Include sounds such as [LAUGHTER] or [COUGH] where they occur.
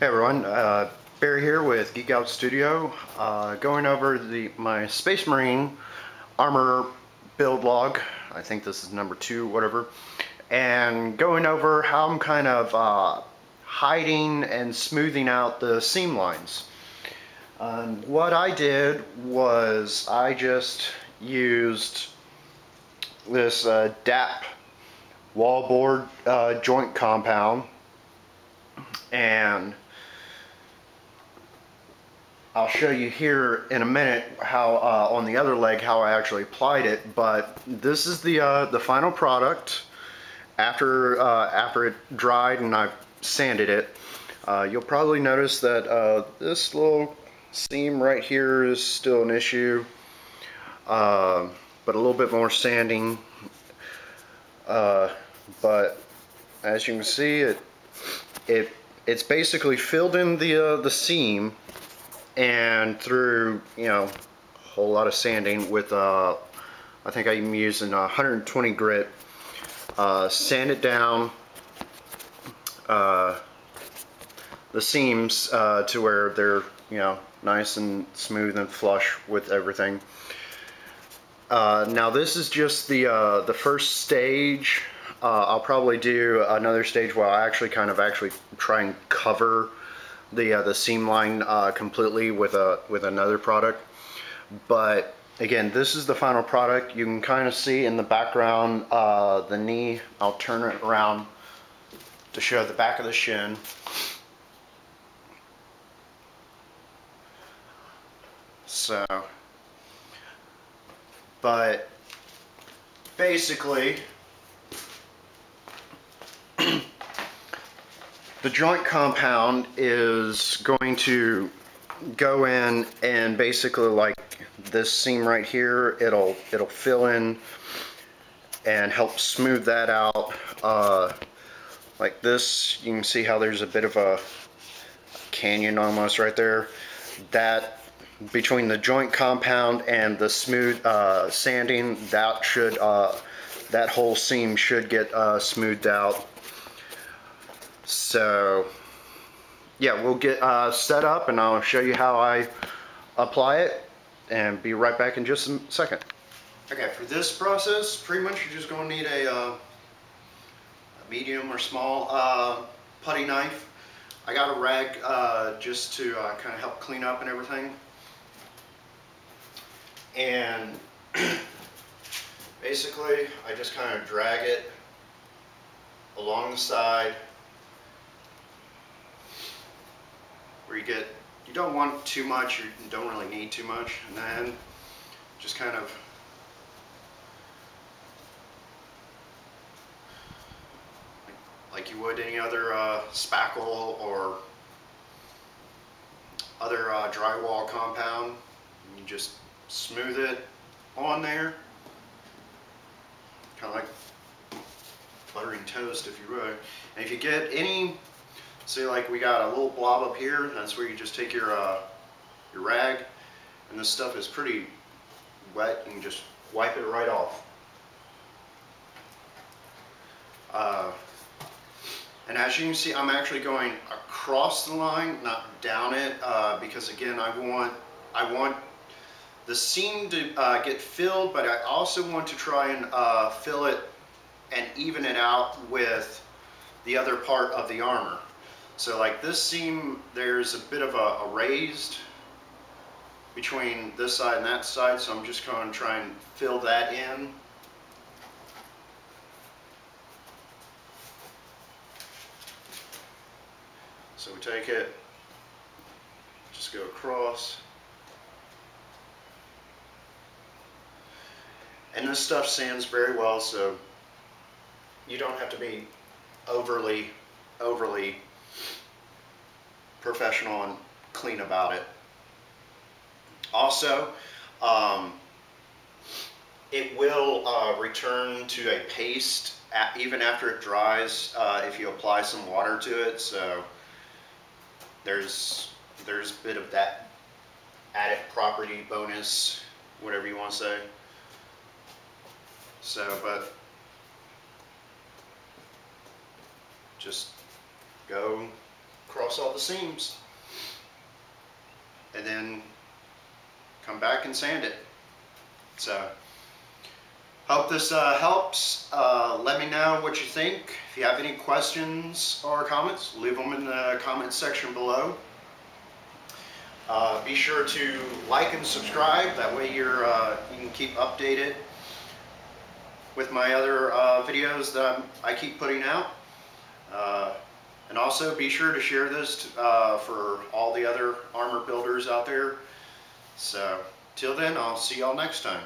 Hey everyone, uh, Barry here with Geek Out Studio, uh, going over the my Space Marine armor build log. I think this is number two, whatever, and going over how I'm kind of uh, hiding and smoothing out the seam lines. Um, what I did was I just used this uh, DAP wallboard uh, joint compound and I'll show you here in a minute how uh, on the other leg how I actually applied it but this is the uh, the final product. After uh, after it dried and I've sanded it uh, you'll probably notice that uh, this little seam right here is still an issue uh, but a little bit more sanding but as you can see it it it's basically filled in the the seam and through you know a whole lot of sanding with uh, I think I'm using 120 grit uh, sand it down uh, the seams uh, to where they're you know nice and smooth and flush with everything. Uh, now this is just the uh, the first stage. I'll probably do another stage where I actually kind of actually try and cover the uh, the seam line uh, completely with a with another product. But again this is the final product. You can kind of see in the background uh, the knee. I'll turn it around to show the back of the shin. So but basically The joint compound is going to go in and basically like this seam right here, it'll it'll fill in and help smooth that out. Uh, like this, you can see how there's a bit of a canyon almost right there. That between the joint compound and the smooth uh, sanding, that should uh, that whole seam should get uh, smoothed out so yeah, we'll get uh, set up and I'll show you how I apply it and be right back in just a second. Okay, for this process, pretty much you're just going to need a, uh, a medium or small uh, putty knife. I got a rag uh, just to uh, kind of help clean up and everything. And [CLEARS THROAT] basically, I just kind of drag it along the side where you get, you don't want too much, you don't really need too much, and then just kind of like you would any other uh, spackle or other uh, drywall compound. You just smooth it on there, kind of like buttering toast if you would. And if you get any See like we got a little blob up here, that's where you just take your, uh, your rag, and this stuff is pretty wet, and you just wipe it right off. Uh, and as you can see, I'm actually going across the line, not down it, uh, because again, I want, I want the seam to uh, get filled, but I also want to try and uh, fill it and even it out with the other part of the armor. So like this seam, there's a bit of a, a raised between this side and that side, so I'm just going to try and fill that in. So we take it, just go across. And this stuff sands very well, so you don't have to be overly, overly professional and clean about it. Also, um, it will uh, return to a paste at, even after it dries uh, if you apply some water to it. So there's there's a bit of that added property bonus, whatever you want to say. So, but just go cross all the seams. And then come back and sand it. So, hope this uh, helps. Uh, let me know what you think. If you have any questions or comments, leave them in the comment section below. Uh, be sure to like and subscribe. That way you're, uh, you can keep updated with my other uh, videos that i keep putting out. And also be sure to share this uh, for all the other armor builders out there. So till then, I'll see y'all next time.